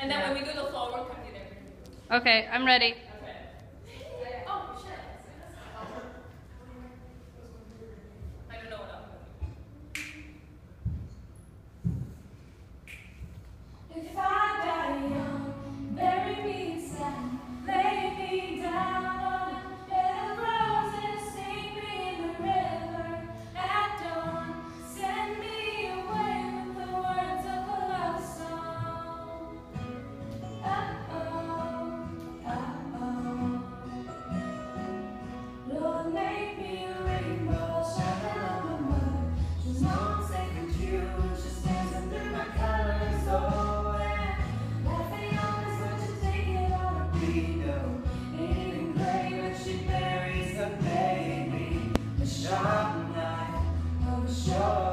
And then when we do the floor work, come do there. Okay, I'm ready. show.